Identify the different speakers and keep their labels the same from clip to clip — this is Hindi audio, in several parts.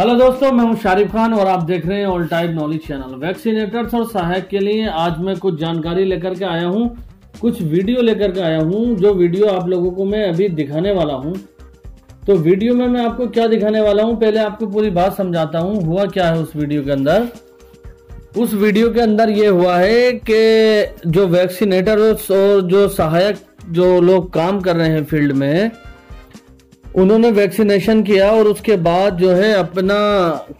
Speaker 1: हेलो दोस्तों, मैं हूँ शारिफ खान और आप देख रहे हैं all type knowledge channel vaccinators और सहायक के लिए आज मैं कुछ जानकारी लेकर के आया हूँ, कुछ वीडियो लेकर के आया हूँ, जो वीडियो आप लोगों को मैं अभी दिखाने वाला हूँ। तो वीडियो में मैं आपको क्या दिखाने वाला हूँ, पहले आपको पूरी बात समझाता हूँ, हुआ क्या है उस वीडियो के अंदर? उस वीडियो के अंदर ये हुआ है कि जो वैक्सीनेटर और जो सहायक, जो लोग काम कर रहे हैं फ़ील्ड में उन्होंने वैक्सीनेशन किया और उसके बाद जो है अपना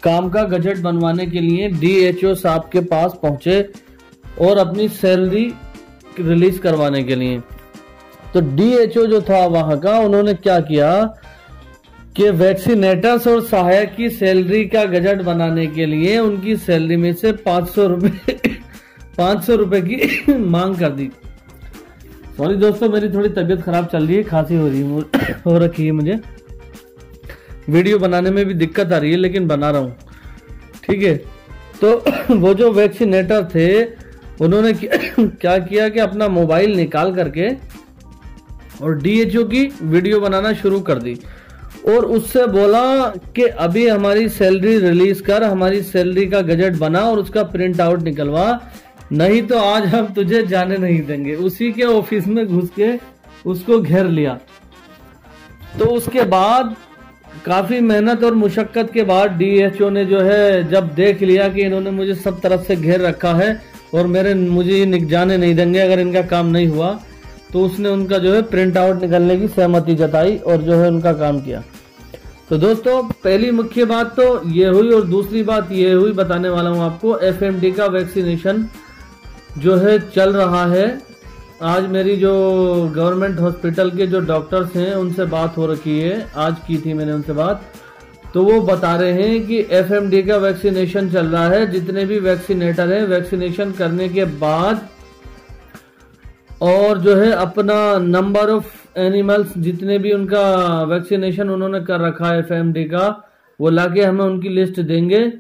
Speaker 1: काम का गजट बनवाने के लिए डीएचओ साहब के पास पहुँचे और अपनी सैलरी रिलीज़ करवाने के लिए। तो डीएचओ जो था वहाँ का, उन्होंने क्या किया कि वैक्सीनेटर्स और सहायक की सैलरी का गजट बनाने के लिए उनकी सैलरी में से पाँच सौ रुपए पाँच सौ रुपए की मांग कर दी। सॉरी दोस्तों, मेरी थोड़ी तबीयत खराब चल रही है, खांसी हो रही है हो रखी है मुझे। वीडियो बनाने में भी दिक्कत आ रही है, लेकिन बना रहा हूँ। ठीक है? तो वो जो वैक्सीनेटर थे, उन्होंने क्या किया कि अपना मोबाइल निकाल करके और डीएचओ की वीडियो बनाना शुरू कर दी। और उससे बोला कि अभी हमारी सैलरी रिलीज़ कर, हमारी सैलरी का गजट बना और उसका प्रिंट आउट निकलवा। नहीं तो आज हम तुझे जाने नहीं देंगे। उसी के ऑफ़िस में घुस के उसको घेर लिया। तो उसके बाद काफ़ी मेहनत और मुशक्कत के बाद डीएचओ ने जो है जब देख लिया कि इन्होंने मुझे सब तरफ़ से घेर रखा है और मेरे, मुझे जाने नहीं देंगे, अगर इनका काम नहीं हुआ तो उसने उनका जो है प्रिंट आउट निकलने की सहमति जताई और जो है उनका काम किया। तो दोस्तों, पहली मुख्य बात तो ये हुई और दूसरी बात ये हुई, बताने वाला हूँ आपको एफएमडी का वैक्सीनेशन जो है, चल रहा है। आज मेरी जो गवर्नमेंट हॉस्पिटल के जो डॉक्टर्स हैं, उनसे बात हो रखी है। आज की थी मैंने उनसे बात। तो वो बता रहे हैं कि एफएमडी का वैक्सीनेशन चल रहा है। जितने भी वैक्सीनेटर हैं, वैक्सीनेशन करने के बाद और जो है, अपना नंबर ऑफ़ एनिमल्स जितने भी उनका वैक्सीनेशन उन्होंने कर रखा है एफएमडी का, वो लाके हमें उनकी लिस्ट देंगे।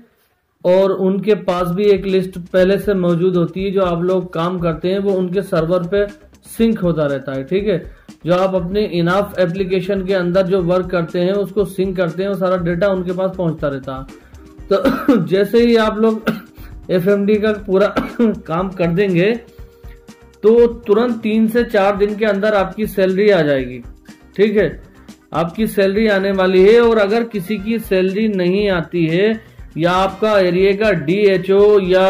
Speaker 1: और उनके पास भी एक लिस्ट पहले से मौजूद होती है, जो आप लोग काम करते हैं, वो उनके सर्वर पे सिंक होता रहता है, ठीक है? जो आप अपने इनाफ एप्लीकेशन के अंदर जो वर्क करते हैं, उसको सिंक करते हैं, वो सारा डेटा उनके पास पहुँचता रहता। है तो जैसे ही आप लोग एफएमडी का पूरा काम कर देंगे तो तुरंत तीन से चार दिन के अंदर आपकी सैलरी आ जाएगी, ठीक है? आपकी सैलरी आने वाली है, और अगर किसी की सैलरी नहीं आती है या आपका एरिया का डीएचओ या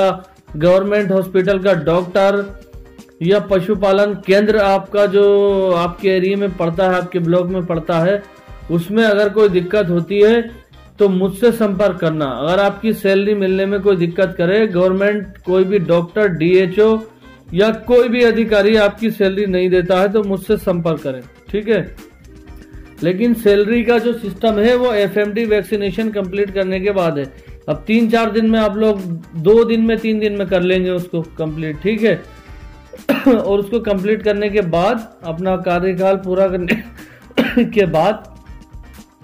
Speaker 1: गवर्नमेंट हॉस्पिटल का डॉक्टर या पशुपालन केंद्र आपका जो आपके एरिया में पड़ता है, आपके ब्लॉक में पड़ता है, उसमें अगर कोई दिक्कत होती है तो मुझसे संपर्क करना। अगर आपकी सैलरी मिलने में कोई दिक्कत करे, गवर्नमेंट कोई भी डॉक्टर डीएचओ या कोई भी अधिकारी आपकी सैलरी नहीं देता है तो मुझसे संपर्क करें, ठीक है? लेकिन सैलरी का जो सिस्टम है, वो एफएमडी वैक्सीनेशन कंप्लीट करने के बाद है। अब तीन चार दिन में आप लोग दो दिन में, तीन दिन में कर लेंगे उसको कंप्लीट ठीक है? और उसको कंप्लीट करने के बाद, अपना कार्यकाल पूरा करने के बाद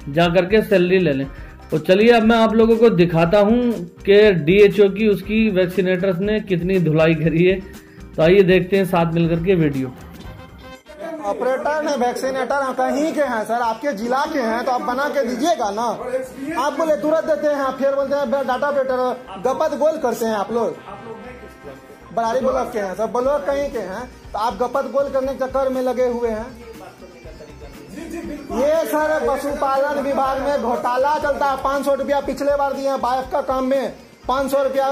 Speaker 1: जा करके सैलरी ले लें। और चलिए, अब मैं आप लोगों को दिखाता हूँ कि डीएचओ की उसकी वैक्सीनेटर्स ने कितनी धुलाई करी है। तो आइए देखते हैं साथ मिलकर के वीडियो
Speaker 2: ऑपरेटर ने वैक्सीनेटर कहीं के हैं, सर? आपके जिला के हैं तो आप बना के दीजिएगा ना? आप बोले, तुरंत देते हैं, फिर बोलते हैं डाटा ऑपरेटर गपत गोल करते हैं आप लोग। बरारी ब्लॉक के हैं, सर। ब्लॉक कहीं के हैं? तो आप गपत गोल करने के चक्कर में लगे हुए हैं। ये, सर, पशुपालन विभाग में घोटाला चलता है। पाँच सौ रुपया पिछले बार दिए हैं बाइक का काम में। पाँच सौ रुपया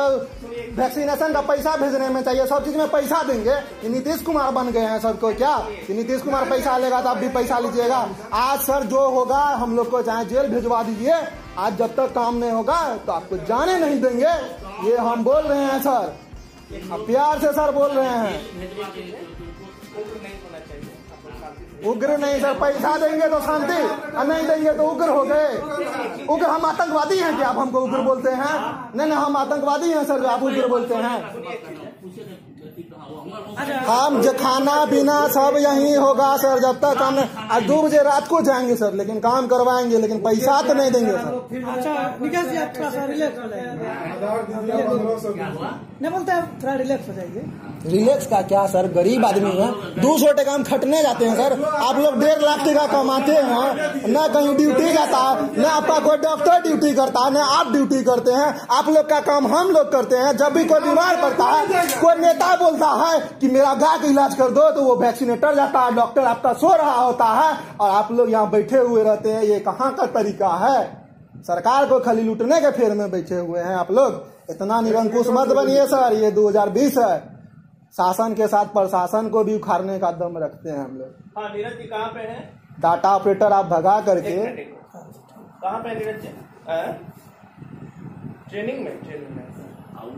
Speaker 2: वैक्सीनेशन का पैसा भेजने में चाहिए, सब चीज़ में पैसा देंगे। नीतीश कुमार बन गए हैं सबको क्या? नीतीश कुमार पैसा लेगा तो आप भी पैसा लीजिएगा। आज सर जो होगा, हम लोग को चाहे जेल भिजवा दीजिए। आज जब तक काम नहीं होगा तो आपको जाने नहीं देंगे। ये हम बोल रहे हैं, सर। प्यार से सर बोल रहे हैं। उग्र नहीं सर पैसा देंगे तो शांति और नहीं देंगे तो उग्र हो गए। उग्र हम आतंकवादी हैं क्या? आप हमको उग्र बोलते हैं? नहीं नहीं हम आतंकवादी हैं सर आप उग्र बोलते हैं। हम जो खाना पीना सब यही होगा सर जब तक हम दो बजे रात को जाएँगे सर लेकिन काम करवाएँगे लेकिन पैसा तो नहीं देंगे सर। अच्छा
Speaker 3: नहीं बोलते हैं, थोड़ा रिलैक्स हो जाइए।
Speaker 2: रिलैक्स का क्या, सर? गरीब आदमी है। दो सौ टका हम खटने जाते हैं, सर। आप लोग डेढ़ लाख टका कमाते हैं न कहीं ड्यूटी जाता है न आपका कोई डॉक्टर ड्यूटी करता है न आप ड्यूटी करते हैं। आप लोग का काम हम लोग करते हैं। जब भी कोई बीमार पड़ता है, कोई नेता बोलता है कि मेरा गाय का इलाज कर दो तो वो वैक्सीनेटर जाता है डॉक्टर आपका सो रहा होता है, और आप लोग यहाँ बैठे हुए रहते हैं। ये कहाँ का तरीका है? सरकार को खाली लूटने के फेर में बैठे हुए हैं आप लोग। इतना निरंकुश मत बनिए सर ये 2020 है। शासन के साथ प्रशासन को भी उखाड़ने का दम रखते हैं हम लोग।
Speaker 4: हाँ नीरज जी कहाँ पे हैं?
Speaker 2: डाटा ऑपरेटर आप भगा करके।
Speaker 4: कहाँ पे नीरज जी? ट्रेनिंग में ट्रेनिंग में।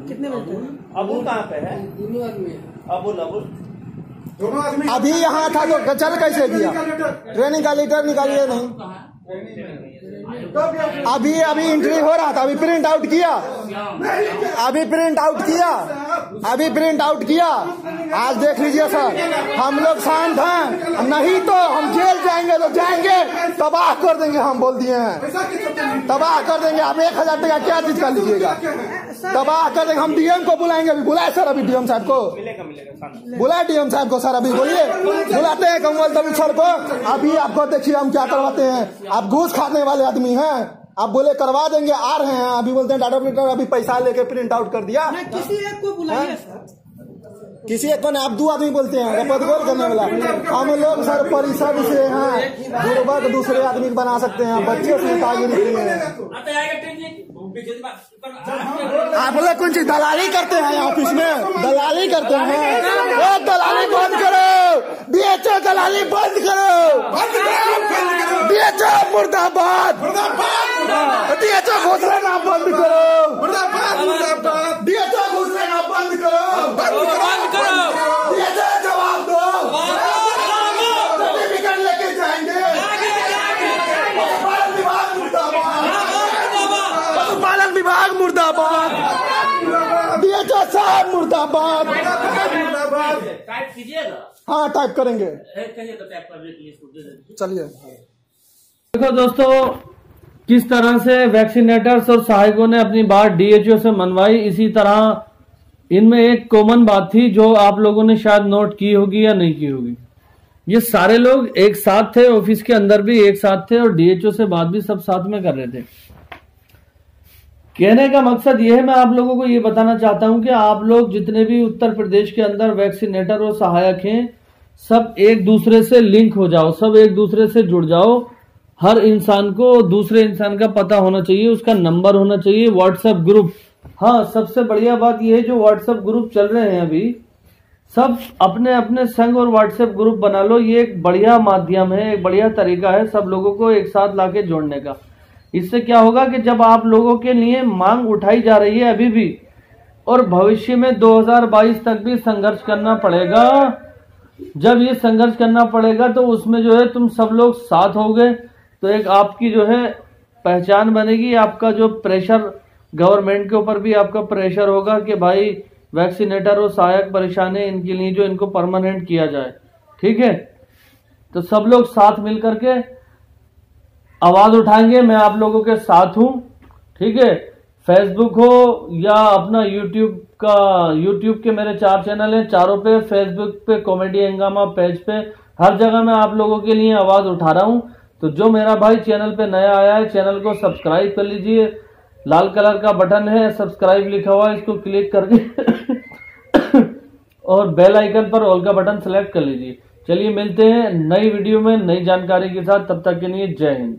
Speaker 3: कितने बजे?
Speaker 4: अबुल कहाँ पे है? अबुल अबुल
Speaker 2: अभी यहाँ था तो चल कैसे दिया ट्रेनिंग का लीटर निकालिए नहीं। अभी अभी एंट्री हो रहा था, अभी प्रिंट आउट किया। अभी प्रिंट आउट किया। अभी प्रिंट आउट किया। आज देख लीजिए सर, हम लोग शांत हैं। नहीं तो हम जेल जाएँगे तो जाएँगे, तबाह कर देंगे हम, बोल दिए हैं। तबाह कर देंगे, आप एक हज़ार टका क्या चीज़ का लीजिएगा? तबाह कर देंगे, हम डीएम को बुलाएँगे, अभी बुलाए सर अभी डीएम साहब को। बुलाए डीएम साहब को सर अभी बोलिए। बुलाते हैं कमल तभी सर को। अभी आपको देखिए हम क्या करवाते हैं। आप घूस खाने वाले आदमी हैं। आप बोले करवा देंगे आ रहे हैं। अभी बोलते हैं डाटा प्रिंटर अभी पैसा लेके प्रिंट आउट कर दिया।
Speaker 3: किसी एक को बुलाइए सर।
Speaker 2: किसी एक को नहीं, आप दो आदमी बोलते हैं। पदगोल करने वाला। हम लोग सर परिषद से हैं। दूसरे आदमी बना सकते हैं। बच्चे से निकले हैं। आप लोग कुछ दलाली करते हैं ऑफ़िस में। दलाली करते हैं। दलाली बंद करो। बीएचओ दलाली बंद करो। बीएचओ मुर्दाबाद। बीएचओ घोषणा ना बंद करो। मुर्दाबाद बीएचओ घोषणा ना बंद करो। बंद करो बीएचओ जवाब दो सर्टिफिकेट लेके जाएँगे पशुपालन विभाग मुर्दाबाद पशुपालन विभाग मुर्दाबाद बीएचओ साहब मुर्दाबाद
Speaker 5: टाइप कीजिएगा
Speaker 2: हाँ टाइप करेंगे।
Speaker 5: कहिए तो
Speaker 2: चलिए।
Speaker 1: देखो दोस्तों किस तरह से वैक्सीनेटर्स और सहायकों ने अपनी बात डीएचओ से मनवाई इसी तरह इनमें एक कॉमन बात थी जो आप लोगों ने शायद नोट की होगी या नहीं की होगी। ये सारे लोग एक साथ थे ऑफ़िस के अंदर भी एक साथ थे और डीएचओ से बात भी सब साथ में कर रहे थे। कहने का मकसद ये है, मैं आप लोगों को ये बताना चाहता हूँ कि आप लोग जितने भी उत्तर प्रदेश के अंदर वैक्सीनेटर और सहायक हैं, सब एक दूसरे से लिंक हो जाओ, सब एक दूसरे से जुड़ जाओ। हर इंसान को दूसरे इंसान का पता होना चाहिए, उसका नंबर होना चाहिए व्हाट्सएप ग्रुप हाँ सबसे बढ़िया बात यह है, जो व्हाट्सएप ग्रुप चल रहे हैं अभी, सब अपने अपने संग और व्हाट्सएप ग्रुप बना लो, ये एक बढ़िया माध्यम है, एक बढ़िया तरीका है सब लोगों को एक साथ लाके जोड़ने का। इससे क्या होगा कि जब आप लोगों के लिए मांग उठाई जा रही है अभी भी, और भविष्य में 2022 तक भी संघर्ष करना पड़ेगा, जब ये संघर्ष करना पड़ेगा तो उसमें जो है तुम सब लोग साथ होगे तो एक आपकी जो है पहचान बनेगी, आपका जो प्रेशर गवर्नमेंट के ऊपर भी आपका प्रेशर होगा कि भाई वैक्सीनेटर और सहायक परेशान है इनके लिए जो इनको परमानेंट किया जाए, ठीक है? तो सब लोग साथ मिल करके आवाज़ उठाएँगे, मैं आप लोगों के साथ हूँ, ठीक है? फेसबुक हो या अपना यूट्यूब का यूट्यूब के मेरे चार चैनल हैं, चारों पे फेसबुक पे कॉमेडी हंगामा पेज पे, हर जगह मैं आप लोगों के लिए आवाज़ उठा रहा हूँ। तो जो मेरा भाई चैनल पे नया आया है, चैनल को सब्सक्राइब कर लीजिए। लाल कलर का बटन है सब्सक्राइब लिखा हुआ है, इसको क्लिक करके और बेल आइकन पर ऑल का बटन सेलेक्ट कर लीजिए। चलिए मिलते हैं नई वीडियो में नई जानकारी के साथ। तब तक के लिए जय हिंद।